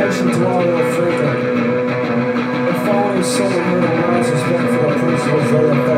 perfection's wild and frequent. The following summer moralizes back for a personal verification.